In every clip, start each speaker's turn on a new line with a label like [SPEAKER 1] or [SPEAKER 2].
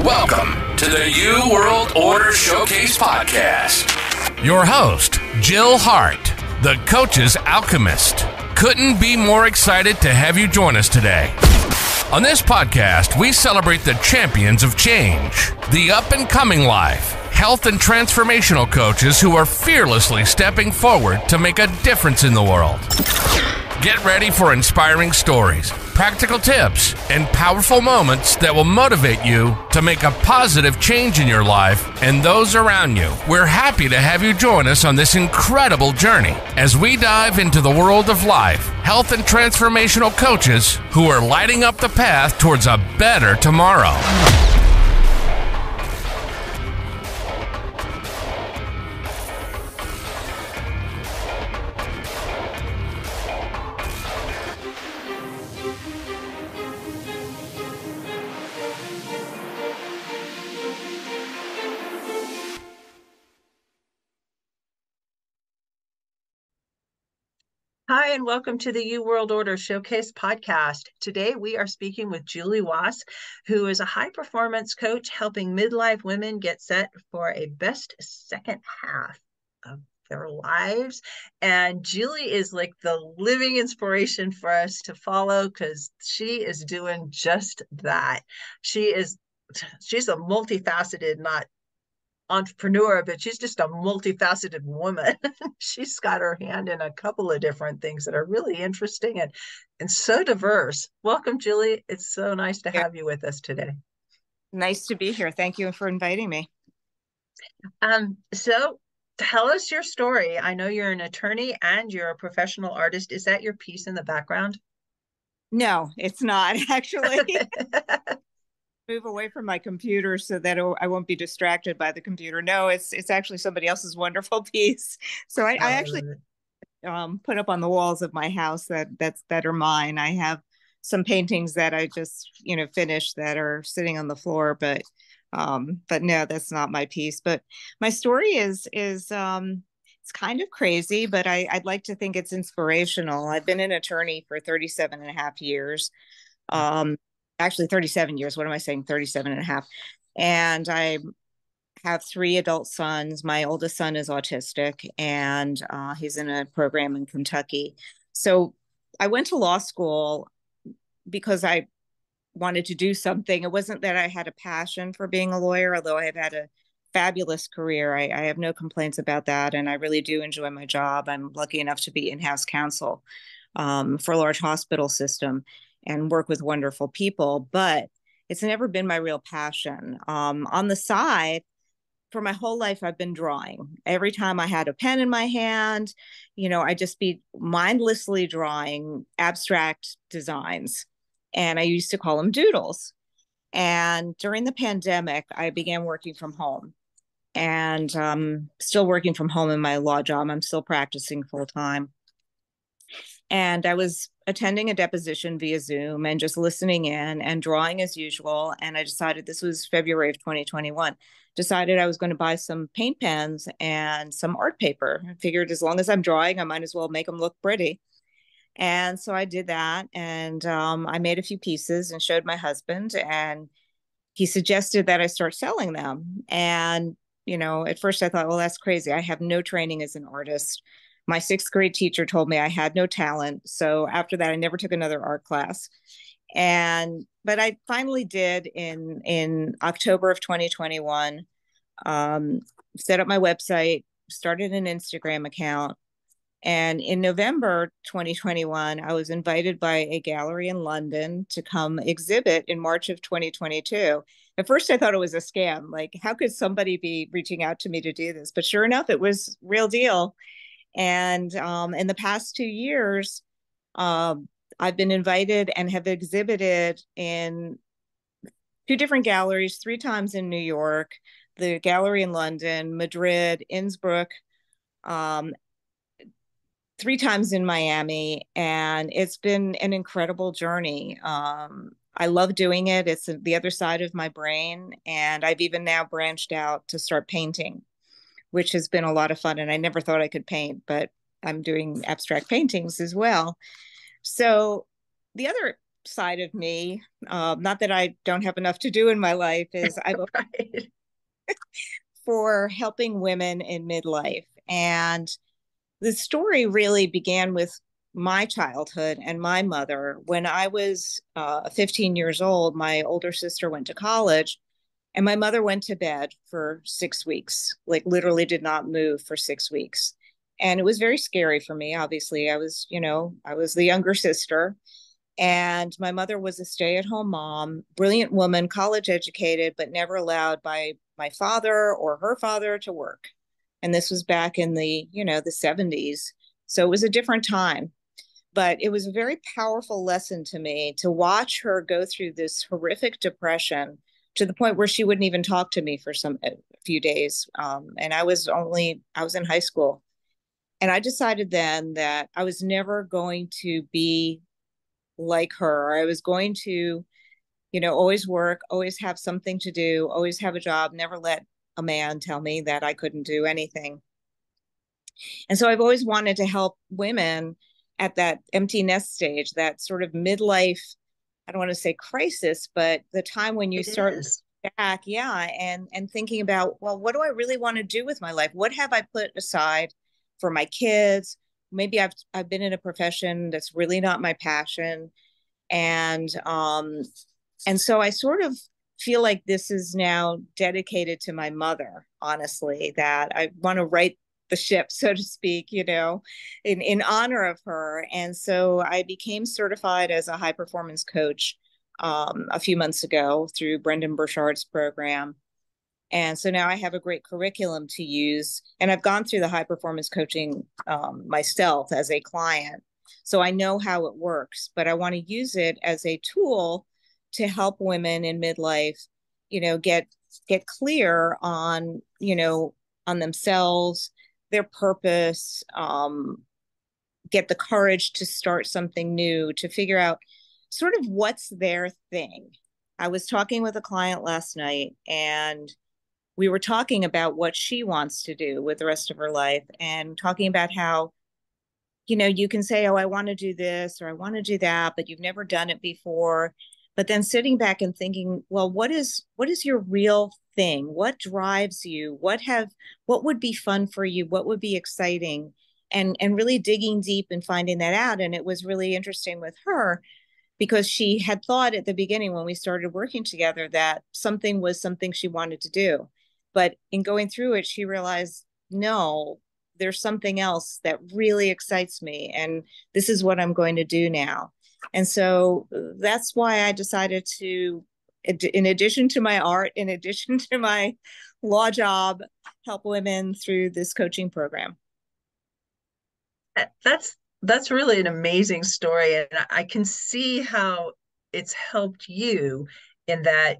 [SPEAKER 1] Welcome to the You World Order Showcase Podcast. Your host, Jill Hart, the coach's alchemist. Couldn't be more excited to have you join us today. On this podcast, we celebrate the champions of change, the up and coming life, health and transformational coaches who are fearlessly stepping forward to make a difference in the world. Get ready for inspiring stories, practical tips, and powerful moments that will motivate you to make a positive change in your life and those around you. We're happy to have you join us on this incredible journey as we dive into the world of life, health, and transformational coaches who are lighting up the path towards a better tomorrow.
[SPEAKER 2] Hi, and welcome to the You World Order Showcase podcast. Today, we are speaking with Julie Waas, who is a high performance coach helping midlife women get set for a best second half of their lives. And Julie is like the living inspiration for us to follow because she is doing just that. She is she's a multifaceted, not entrepreneur, but she's just a multifaceted woman. she's got her hand in a couple of different things that are really interesting and and so diverse. Welcome, Julie. It's so nice to have you with us today.
[SPEAKER 3] Nice to be here. Thank you for inviting me.
[SPEAKER 2] Um, so tell us your story. I know you're an attorney and you're a professional artist. Is that your piece in the background?
[SPEAKER 3] No, it's not actually. move away from my computer so that I won't be distracted by the computer. No, it's it's actually somebody else's wonderful piece. So I, I actually um, put up on the walls of my house that that's that are mine. I have some paintings that I just you know finished that are sitting on the floor, but um, but no, that's not my piece. But my story is is um, it's kind of crazy, but I, I'd like to think it's inspirational. I've been an attorney for 37 and a half years. Um, actually 37 years. What am I saying? 37 and a half. And I have three adult sons. My oldest son is autistic and uh, he's in a program in Kentucky. So I went to law school because I wanted to do something. It wasn't that I had a passion for being a lawyer, although I have had a fabulous career. I, I have no complaints about that. And I really do enjoy my job. I'm lucky enough to be in house counsel um, for a large hospital system and work with wonderful people, but it's never been my real passion. Um, on the side, for my whole life, I've been drawing. Every time I had a pen in my hand, you know, I'd just be mindlessly drawing abstract designs. And I used to call them doodles. And during the pandemic, I began working from home and um, still working from home in my law job. I'm still practicing full time. And I was attending a deposition via Zoom and just listening in and drawing as usual. And I decided this was February of 2021. Decided I was going to buy some paint pens and some art paper. I figured as long as I'm drawing, I might as well make them look pretty. And so I did that. And um, I made a few pieces and showed my husband. And he suggested that I start selling them. And, you know, at first I thought, well, that's crazy. I have no training as an artist my sixth grade teacher told me I had no talent. So after that, I never took another art class. And but I finally did in in October of 2021. Um, set up my website, started an Instagram account, and in November 2021, I was invited by a gallery in London to come exhibit in March of 2022. At first, I thought it was a scam. Like, how could somebody be reaching out to me to do this? But sure enough, it was real deal. And um, in the past two years, um, I've been invited and have exhibited in two different galleries, three times in New York, the gallery in London, Madrid, Innsbruck, um, three times in Miami. And it's been an incredible journey. Um, I love doing it. It's the other side of my brain. And I've even now branched out to start painting which has been a lot of fun. And I never thought I could paint, but I'm doing abstract paintings as well. So the other side of me, uh, not that I don't have enough to do in my life, is I've right. for helping women in midlife. And the story really began with my childhood and my mother. When I was uh, 15 years old, my older sister went to college, and my mother went to bed for six weeks, like literally did not move for six weeks. And it was very scary for me. Obviously, I was, you know, I was the younger sister. And my mother was a stay at home mom, brilliant woman, college educated, but never allowed by my father or her father to work. And this was back in the, you know, the 70s. So it was a different time. But it was a very powerful lesson to me to watch her go through this horrific depression to the point where she wouldn't even talk to me for some a few days. Um, and I was only, I was in high school. And I decided then that I was never going to be like her. I was going to, you know, always work, always have something to do, always have a job, never let a man tell me that I couldn't do anything. And so I've always wanted to help women at that empty nest stage, that sort of midlife, I don't want to say crisis, but the time when you it start is. back, yeah, and and thinking about, well, what do I really want to do with my life? What have I put aside for my kids? maybe I've I've been in a profession that's really not my passion, and um, and so I sort of feel like this is now dedicated to my mother. Honestly, that I want to write the ship, so to speak, you know, in in honor of her. And so I became certified as a high performance coach um, a few months ago through Brendon Burchard's program. And so now I have a great curriculum to use. And I've gone through the high performance coaching um, myself as a client. So I know how it works, but I want to use it as a tool to help women in midlife, you know, get get clear on, you know, on themselves, their purpose, um, get the courage to start something new, to figure out sort of what's their thing. I was talking with a client last night and we were talking about what she wants to do with the rest of her life and talking about how you know you can say oh i want to do this or i want to do that but you've never done it before but then sitting back and thinking well what is what is your real thing? What drives you? What have what would be fun for you? What would be exciting? And and really digging deep and finding that out. And it was really interesting with her because she had thought at the beginning when we started working together that something was something she wanted to do. But in going through it, she realized, no, there's something else that really excites me. And this is what I'm going to do now. And so uh, that's why I decided to, in addition to my art, in addition to my law job, help women through this coaching program.
[SPEAKER 2] Uh, that's that's really an amazing story and I can see how it's helped you in that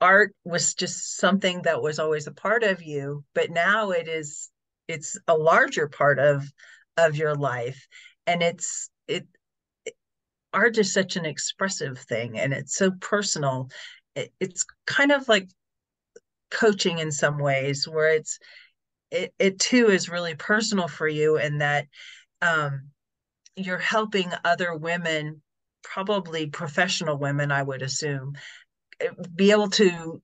[SPEAKER 2] art was just something that was always a part of you but now it is it's a larger part of of your life and it's it, it art is such an expressive thing and it's so personal. It, it's kind of like coaching in some ways where it's it, it too is really personal for you and that um you're helping other women probably professional women i would assume be able to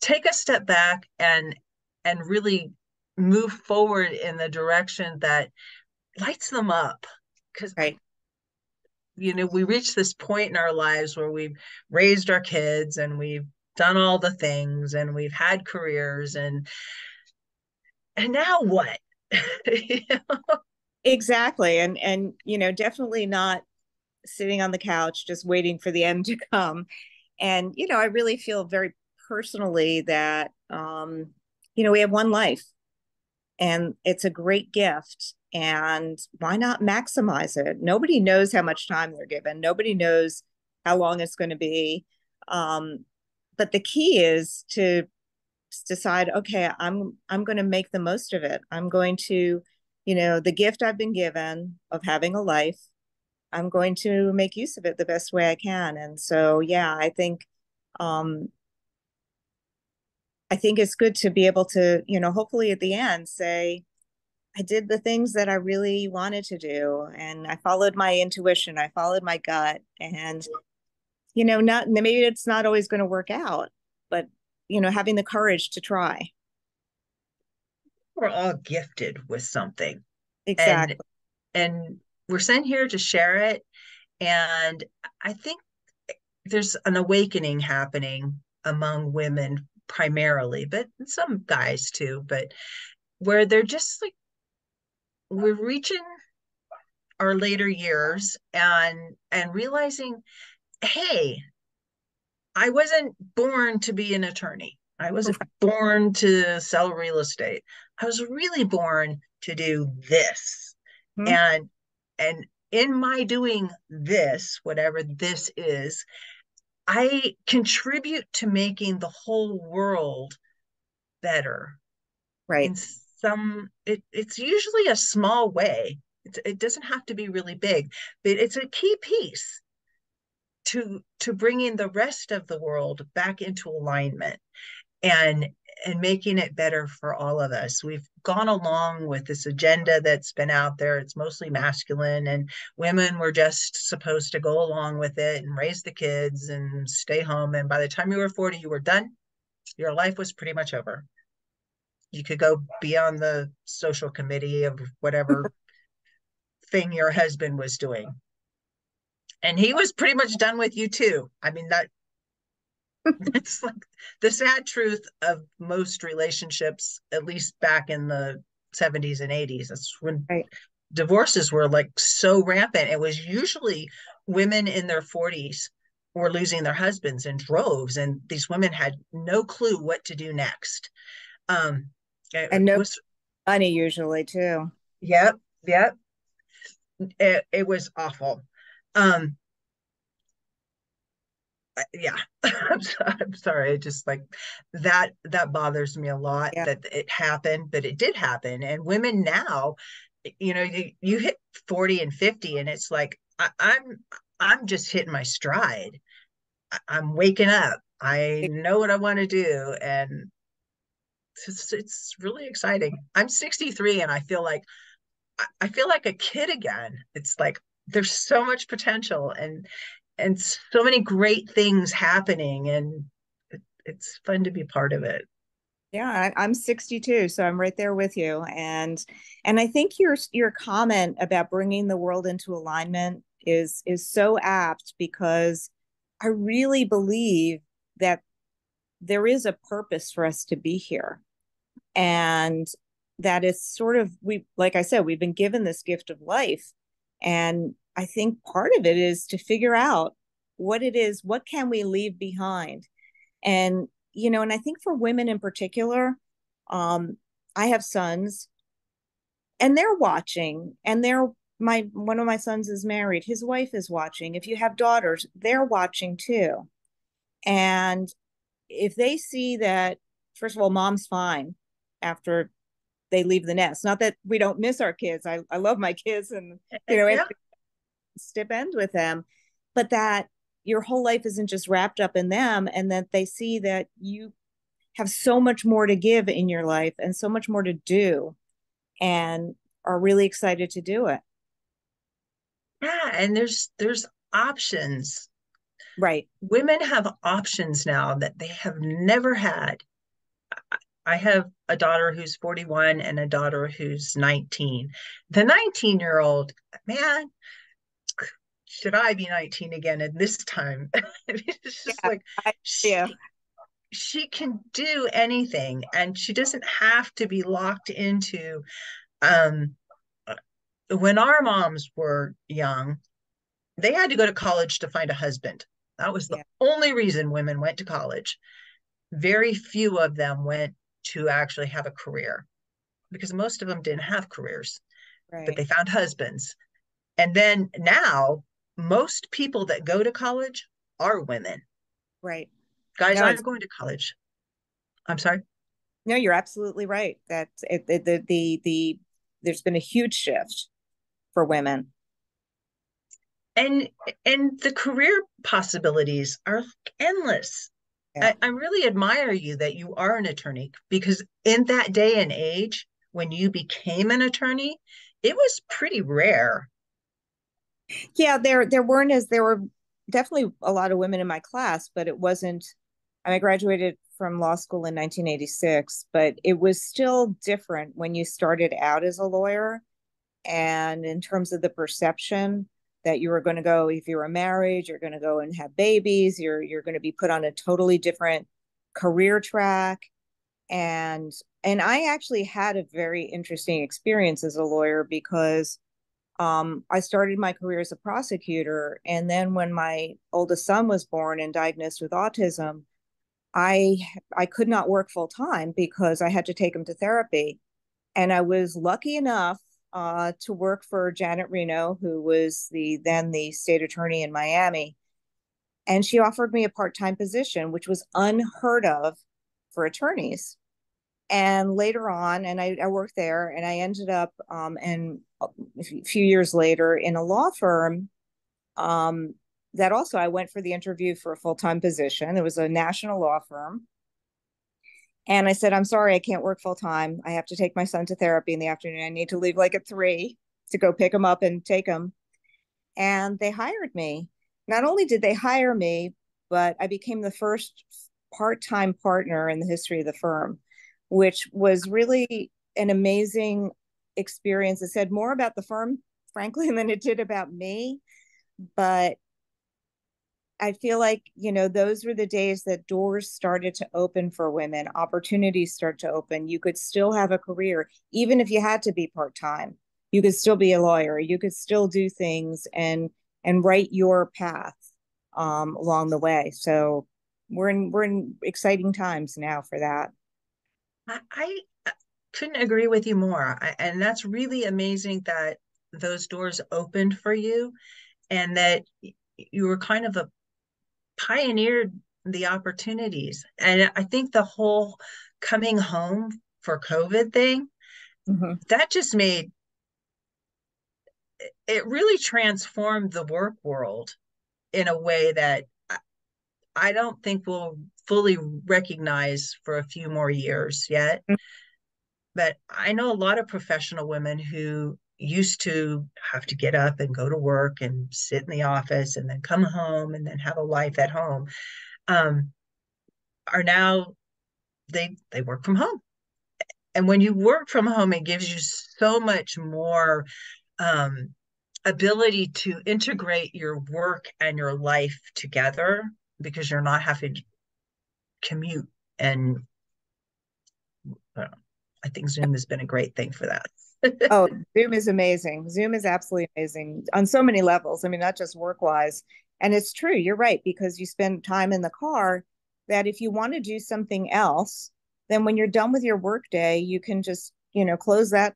[SPEAKER 2] take a step back and and really move forward in the direction that lights them up. Because
[SPEAKER 3] right
[SPEAKER 2] you know we reach this point in our lives where we've raised our kids and we've done all the things and we've had careers and and now what?
[SPEAKER 3] You know? exactly. And and you know definitely not sitting on the couch just waiting for the end to come. And you know i really feel very personally that um you know we have one life and it's a great gift and why not maximize it? Nobody knows how much time they're given. Nobody knows how long it's going to be. Um but the key is to decide okay i'm i'm going to make the most of it. I'm going to you know the gift i've been given of having a life I'm going to make use of it the best way I can. And so, yeah, I think, um, I think it's good to be able to, you know, hopefully at the end say, I did the things that I really wanted to do and I followed my intuition, I followed my gut and you know, not maybe it's not always going to work out, but you know, having the courage to try.
[SPEAKER 2] We're all gifted with something.
[SPEAKER 3] Exactly.
[SPEAKER 2] And, and we're sent here to share it and I think eh, there's an awakening happening among women primarily, but some guys too, but where they're just like we're reaching our later years and and realizing hey i wasn't born to be an attorney. I wasn't born to sell real estate. I was really born to do this. Mm-hmm. and and in my doing this whatever this is i contribute to making the whole world better.
[SPEAKER 3] Right
[SPEAKER 2] some it, it's usually a small way. It's, it doesn't have to be really big but it's a key piece to to bringing the rest of the world back into alignment and and making it better for all of us. We've gone along with this agenda that's been out there. It's mostly masculine and women were just supposed to go along with it and raise the kids and stay home. And by the time you were 40 you were done. Your life was pretty much over you could go be on the social committee of whatever thing your husband was doing. And he was pretty much done with you too. I mean that it's like the sad truth of most relationships at least back in the 70s and 80s that's when right. divorces were like so rampant. It was usually women in their 40s were losing their husbands in droves and these women had no clue what to do next. Um
[SPEAKER 3] and no was, money usually too.
[SPEAKER 2] Yep, yep. It it was awful. Um yeah I'm, I'm sorry I just like that that bothers me a lot yeah. that it happened but it did happen and women now you know you, you hit 40 and 50 and it's like I, i'm i'm just hitting my stride i'm waking up i know what i want to do and it's, it's really exciting. I'm 63 and I feel like I feel like a kid again. It's like there's so much potential and and so many great things happening and it, it's fun to be part of it.
[SPEAKER 3] Yeah, I, am 62, so I'm right there with you. And and I think your your comment about bringing the world into alignment is is so apt because I really believe that there is a purpose for us to be here. And that is sort of we like i said we've been given this gift of life. And i think part of it is to figure out what it is what can we leave behind? And you know and i think for women in particular um i have sons and they're watching and they're my one of my sons is married. His wife is watching. If you have daughters they're watching too. And if they see that first of all mom's fine after they leave the nest. Not that we don't miss our kids. I, I love my kids and you know yeah. step end with them, but that your whole life isn't just wrapped up in them and that they see that you have so much more to give in your life and so much more to do and are really excited to do it.
[SPEAKER 2] Yeah, and there's there's options.
[SPEAKER 3] Right.
[SPEAKER 2] Women have options now that they have never had. I have a daughter who's 41 and a daughter who's 19. The 19 year old, man, should I be 19 again at this time? it's just yeah, like she, she can do anything and she doesn't have to be locked into um when our moms were young, they had to go to college to find a husband. That was the yeah. only reason women went to college. Very few of them went to actually have a career because most of them didn't have careers, right. but they found husbands. And then now, most people that go to college are women.
[SPEAKER 3] Right.
[SPEAKER 2] Guys no, aren't going to college. I'm sorry.
[SPEAKER 3] No, you're absolutely right. That it, the, the the the there's been a huge shift for women.
[SPEAKER 2] And and the career possibilities are endless. I, I really admire you that you are an attorney because in that day and age when you became an attorney, it was pretty rare.
[SPEAKER 3] Yeah, there there weren't as there were definitely a lot of women in my class, but it wasn't. I graduated from law school in 1986, but it was still different when you started out as a lawyer. And in terms of the perception that you were going to go, if you were married, you're going to go and have babies, you're you're going to be put on a totally different career track. And and I actually had a very interesting experience as a lawyer because um, I started my career as a prosecutor. And then when my oldest son was born and diagnosed with autism, I I could not work full time because I had to take him to therapy. And I was lucky enough uh, to work for Janet Reno, who was the then the state attorney in Miami. And she offered me a part time position, which was unheard of for attorneys. And later on, and I, I worked there, and I ended up, um, and a few years later, in a law firm. Um, that also, I went for the interview for a full time position. It was a national law firm. And I said, I'm sorry, I can't work full time. I have to take my son to therapy in the afternoon. I need to leave like at three to go pick him up and take him. And they hired me. Not only did they hire me, but I became the first part time partner in the history of the firm which was really an amazing experience. It said more about the firm, frankly, than it did about me. But I feel like, you know, those were the days that doors started to open for women, opportunities start to open. You could still have a career, even if you had to be part time. You could still be a lawyer. You could still do things and and write your path um, along the way. So we're in we're in exciting times now for that.
[SPEAKER 2] I, uh, couldn't agree with you more. I, and that's really amazing that those doors opened for you and that you were kind of a pioneered the opportunities. And I think the whole coming home for COVID thing, mm-hmm. that just made it really transformed the work world in a way that I don't think we'll fully recognize for a few more years yet. Mm-hmm. But I know a lot of professional women who used to have to get up and go to work and sit in the office and then come home and then have a life at home um, are now they they work from home and when you work from home it gives you so much more um, ability to integrate your work and your life together because you're not having to commute and I think Zoom has been a great thing for that.
[SPEAKER 3] Oh, Zoom is amazing. Zoom is absolutely amazing on so many levels. I mean, not just work wise. And it's true, you're right, because you spend time in the car that if you want to do something else, then when you're done with your workday, you can just, you know, close that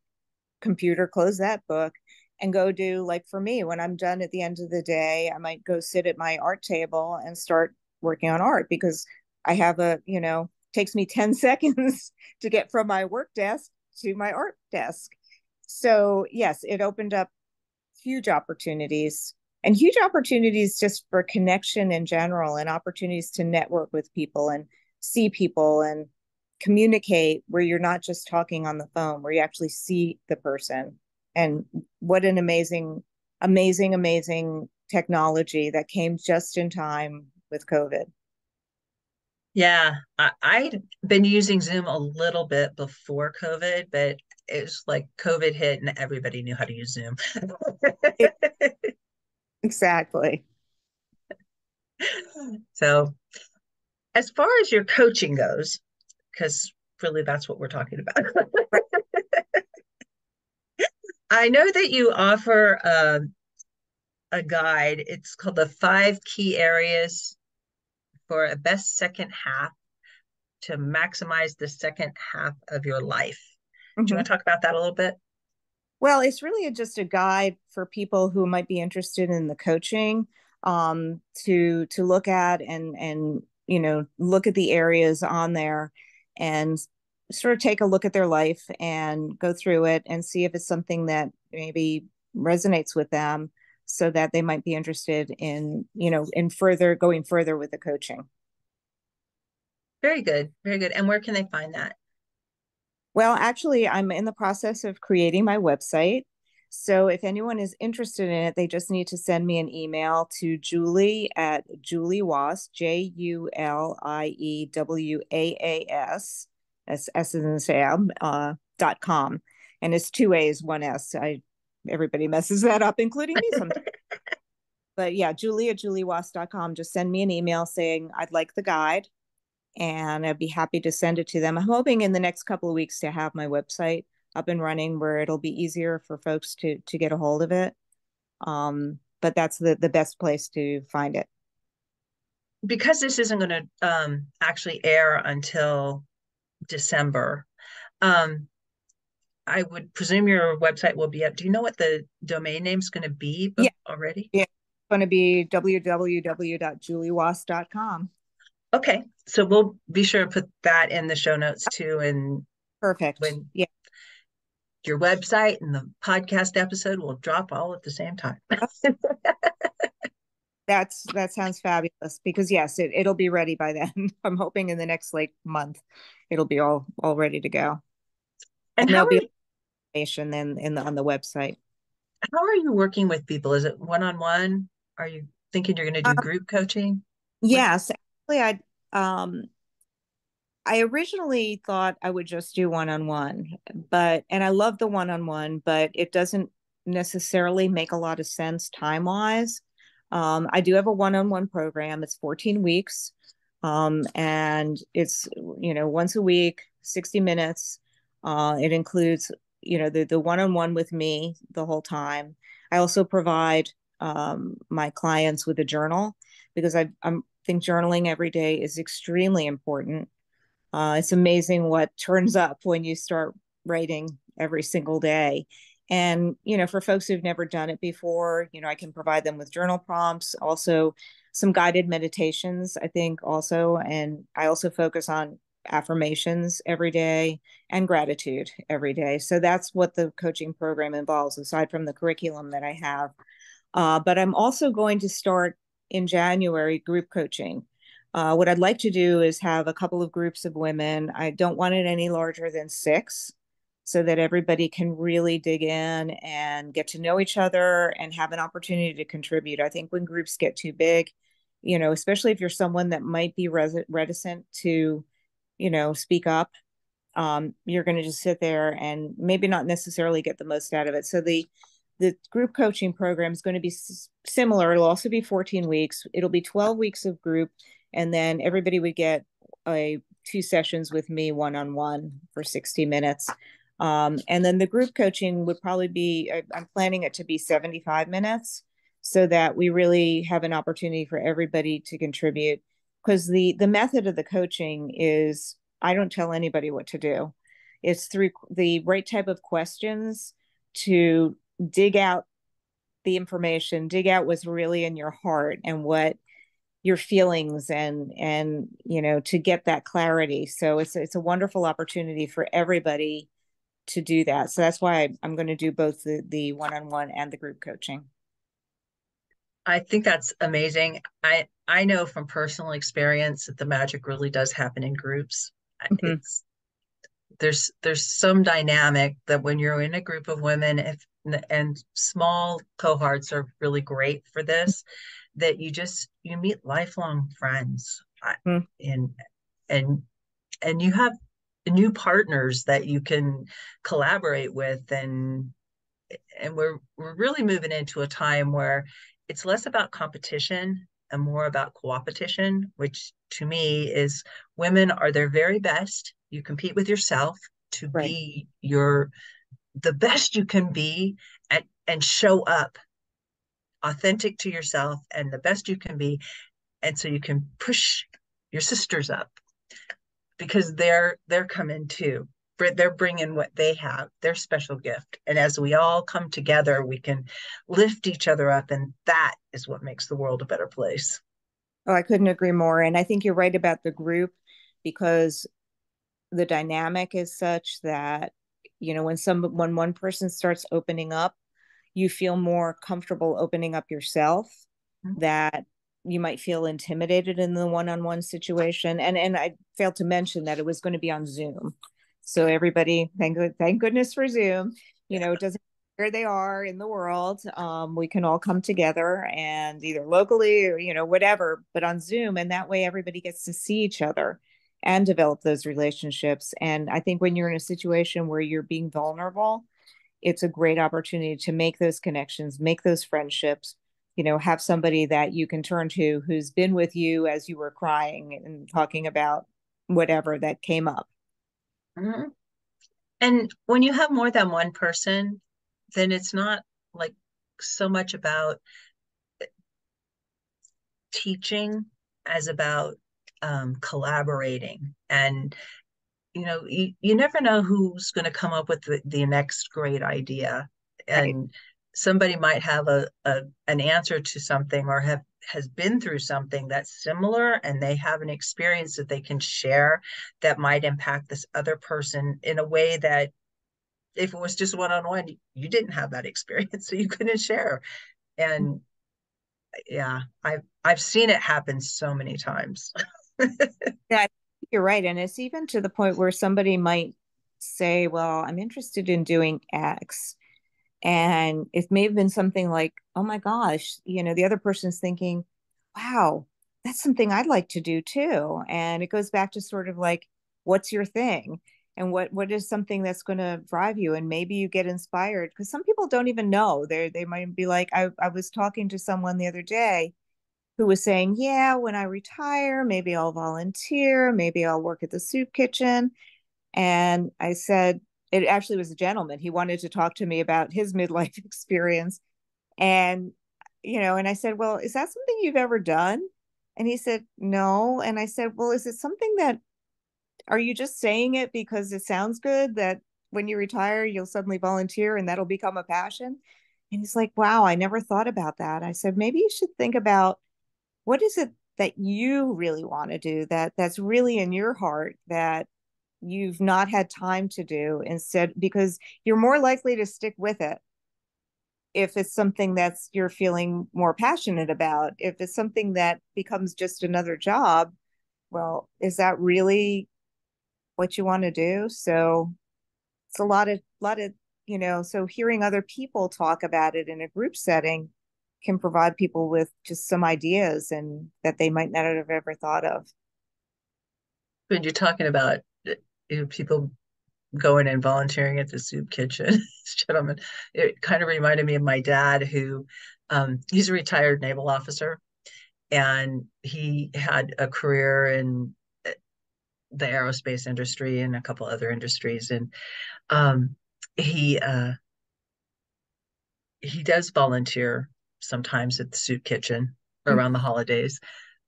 [SPEAKER 3] computer, close that book, and go do like for me when i'm done at the end of the day i might go sit at my art table and start working on art because i have a you know takes me 10 seconds to get from my work desk to my art desk so yes it opened up huge opportunities and huge opportunities just for connection in general and opportunities to network with people and see people and communicate where you're not just talking on the phone where you actually see the person. And what an amazing amazing amazing technology that came just in time with covid.
[SPEAKER 2] Yeah I, i'd been using zoom a little bit before covid but it was like covid hit and everybody knew how to use zoom
[SPEAKER 3] exactly
[SPEAKER 2] so as far as your coaching goes because really that's what we're talking about I know that you offer uh, a guide. It's called the five key areas for a best second half to maximize the second half of your life. Mm-hmm. Do you want to talk about that a little bit?
[SPEAKER 3] Well, it's really just a guide for people who might be interested in the coaching um, to to look at and and you know look at the areas on there and sort of take a look at their life and go through it and see if it's something that maybe resonates with them so that they might be interested in you know in further going further with the coaching
[SPEAKER 2] very good very good and where can they find that
[SPEAKER 3] Well, actually, I'm in the process of creating my website. So if anyone is interested in it, they just need to send me an email to Julie at Julie Waas, J U L I E W A A S, S S in Sam, uh, dot com. And it's two A's, one S. I everybody messes that up, including me sometimes. but yeah, Julie at juliewaas.com. Just send me an email saying I'd like the guide and I'd be happy to send it to them. I'm hoping in the next couple of weeks to have my website up and running where it'll be easier for folks to to get a hold of it. Um, but that's the the best place to find it.
[SPEAKER 2] Because this isn't going to um, actually air until December, um, I would presume your website will be up. Do you know what the domain name is going to be
[SPEAKER 3] yeah.
[SPEAKER 2] already?
[SPEAKER 3] Yeah, it's going to be www.juliewaas.com.
[SPEAKER 2] Okay, so we'll be sure to put that in the show notes too. And
[SPEAKER 3] perfect. When yeah,
[SPEAKER 2] your website and the podcast episode will drop all at the same time.
[SPEAKER 3] That's that sounds fabulous because yes, it it'll be ready by then. I'm hoping in the next like month, it'll be all all ready to go. And, and there'll be information then in the on the website.
[SPEAKER 2] How are you working with people? Is it one on one? Are you thinking you're going to do um, group coaching?
[SPEAKER 3] Yes, Actually I um I originally thought I would just do one on one, but and I love the one on one, but it doesn't necessarily make a lot of sense time wise. Um, I do have a one on one program. It's 14 weeks, um, and it's you know once a week, 60 minutes. Uh, it includes you know the the one on one with me the whole time. I also provide um, my clients with a journal because I, I'm think journaling every day is extremely important. Uh, it's amazing what turns up when you start writing every single day. And, you know, for folks who've never done it before, you know, I can provide them with journal prompts, also some guided meditations, I think, also. And I also focus on affirmations every day and gratitude every day. So that's what the coaching program involves, aside from the curriculum that I have. Uh, but I'm also going to start in January group coaching. Uh, what I'd like to do is have a couple of groups of women. I don't want it any larger than six so that everybody can really dig in and get to know each other and have an opportunity to contribute. I think when groups get too big, you know, especially if you're someone that might be reticent to, you know, speak up, um, you're going to just sit there and maybe not necessarily get the most out of it. So the the group coaching program is going to be s- similar. It'll also be 14 weeks. It'll be 12 weeks of group, and then everybody would get a two sessions with me one on one for 60 minutes. Um, and then the group coaching would probably be, I'm planning it to be 75 minutes so that we really have an opportunity for everybody to contribute. Because the the method of the coaching is I don't tell anybody what to do. It's through the right type of questions to dig out the information, dig out what's really in your heart and what your feelings and and you know to get that clarity. So it's it's a wonderful opportunity for everybody to do that. So that's why I'm going to do both the the one-on-one and the group coaching.
[SPEAKER 2] I think that's amazing. I I know from personal experience that the magic really does happen in groups. Mm-hmm. It's there's there's some dynamic that when you're in a group of women if and small cohorts are really great for this that you just you meet lifelong friends mm. and and and you have new partners that you can collaborate with and and we're we're really moving into a time where it's less about competition and more about co-opetition which to me is women are their very best you compete with yourself to right. be your the best you can be and and show up authentic to yourself and the best you can be. And so you can push your sisters up because they're they're coming too. They're bringing what they have their special gift. And as we all come together we can lift each other up and that is what makes the world a better place.
[SPEAKER 3] Oh i couldn't agree more. And i think you're right about the group because the dynamic is such that you know when some when one person starts opening up you feel more comfortable opening up yourself mm-hmm. that you might feel intimidated in the one-on-one situation and and i failed to mention that it was going to be on zoom So everybody, thank good, thank goodness for Zoom. You know, it doesn't where they are in the world. Um, we can all come together and either locally or you know whatever, but on Zoom, and that way everybody gets to see each other and develop those relationships. And I think when you're in a situation where you're being vulnerable, it's a great opportunity to make those connections, make those friendships, you know, have somebody that you can turn to who's been with you as you were crying and talking about whatever that came up.
[SPEAKER 2] Mm-hmm. And when you have more than one person, then it's not like so much about teaching as about um, collaborating. And you know you, you never know who's going to come up with the, the next great idea. And right. somebody might have a, a an answer to something or have has been through something that's similar and they have an experience that they can share that might impact this other person in a way that if it was just one-on-one you didn't have that experience so you couldn't share. And yeah i've i've seen it happen so many times
[SPEAKER 3] yeah you're right and it's even to the point where somebody might say well i'm interested in doing x and it may have been something like oh my gosh you know the other person's thinking wow that's something i'd like to do too and it goes back to sort of like what's your thing? and what what is something that's going to drive you? And maybe you get inspired because some people don't even know. They they might be like I, I was talking to someone the other day who was saying yeah when i retire maybe i'll volunteer maybe i'll work at the soup kitchen and i said it actually was a gentleman. He wanted to talk to me about his midlife experience. And, you know, and I said, Well, is that something you've ever done? And he said, No. And I said, Well, is it something that are you just saying it because it sounds good that when you retire, you'll suddenly volunteer and that'll become a passion? And he's like, Wow, I never thought about that. I said, Maybe you should think about what is it that you really want to do that that's really in your heart that you've not had time to do instead because you're more likely to stick with it if it's something that's you're feeling more passionate about if it's something that becomes just another job well is that really what you want to do? So it's a lot of lot of you know so hearing other people talk about it in a group setting can provide people with just some ideas and that they might not have ever thought of
[SPEAKER 2] when you're talking about you know, people going and volunteering at the soup kitchen. gentlemen, it kind of reminded me of my dad, who um, he's a retired naval officer, and he had a career in eh, the aerospace industry and a couple other industries, and um, he uh, he does volunteer sometimes at the soup kitchen mm-hmm. around the holidays,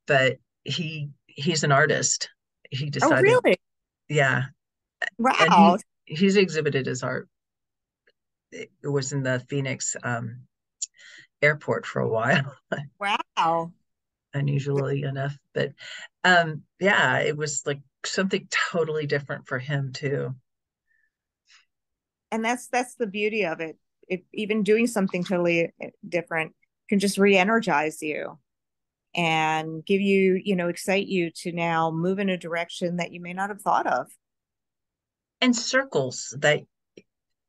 [SPEAKER 2] but he he's an artist. He oh, decided. Oh, really? Yeah.
[SPEAKER 3] Wow.
[SPEAKER 2] He, he's exhibited his art. It was in the Phoenix um, airport for a while.
[SPEAKER 3] Wow.
[SPEAKER 2] Unusually enough. But um, yeah, it was like something totally different for him too.
[SPEAKER 3] And that's that's the beauty of it. If even doing something totally eh, different can just re-energize you and give you, you know, excite you to now move in a direction that you may not have thought of.
[SPEAKER 2] And circles that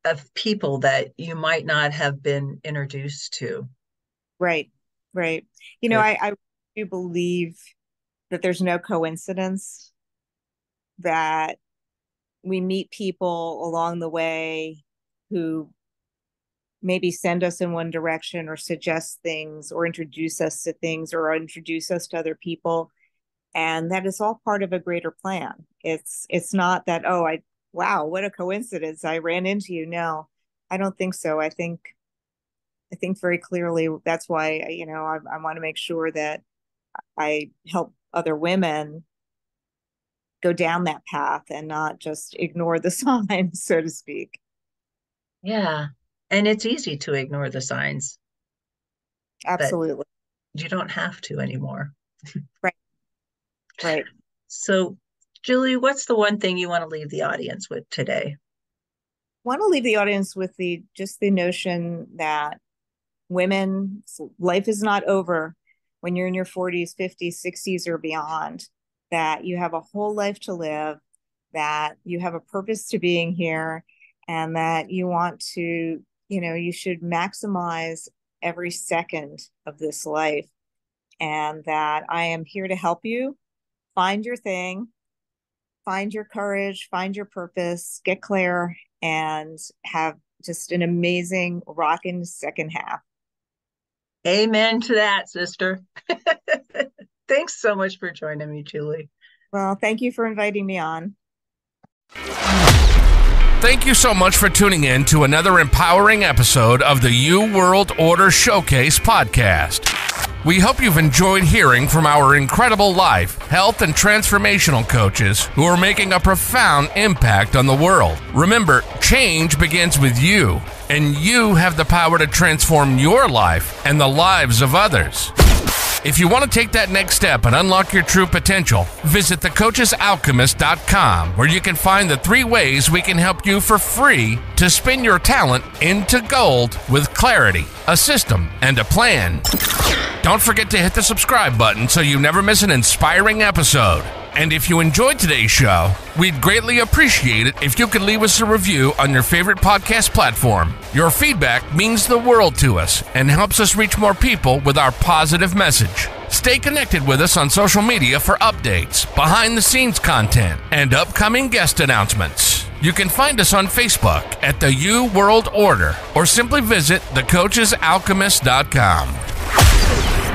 [SPEAKER 2] of people that you might not have been introduced to.
[SPEAKER 3] Right, right. You know. I, I do believe that there's no coincidence that we meet people along the way who maybe send us in one direction or suggest things or introduce us to things or introduce us to other people. And that is all part of a greater plan. It's it's not that oh i wow what a coincidence. I ran into you. No i don't think so. I think i think very clearly that's why you know i, I want to make sure that i help other women go down that path and not just ignore the signs so to speak.
[SPEAKER 2] Yeah and it's easy to ignore the signs.
[SPEAKER 3] Absolutely.
[SPEAKER 2] you don't have to anymore.
[SPEAKER 3] Right. Right.
[SPEAKER 2] So julie what's the one thing you want to leave the audience with today?
[SPEAKER 3] I want to leave the audience with the just the notion that women life is not over when you're in your 40s 50s 60s or beyond that you have a whole life to live that you have a purpose to being here and that you want to, you know, you should maximize every second of this life and that I am here to help you find your thing, find your courage, find your purpose, get clear, and have just an amazing rocking second half.
[SPEAKER 2] Amen to that, sister. Thanks so much for joining me, Julie.
[SPEAKER 3] Well, thank you for inviting me on.
[SPEAKER 1] Thank you so much for tuning in to another empowering episode of the You World Order Showcase podcast. We hope you've enjoyed hearing from our incredible life, health, and transformational coaches who are making a profound impact on the world. Remember, change begins with you, and you have the power to transform your life and the lives of others. If you want to take that next step and unlock your true potential, visit thecoachsalchemist.com where you can find the three ways we can help you for free to spin your talent into gold with clarity, a system, and a plan. Don't forget to hit the subscribe button so you never miss an inspiring episode. And if you enjoyed today's show, we'd greatly appreciate it if you could leave us a review on your favorite podcast platform. Your feedback means the world to us and helps us reach more people with our positive message. Stay connected with us on social media for updates, behind the scenes content, and upcoming guest announcements. You can find us on Facebook at the You World Order or simply visit thecoachsalchemist.com.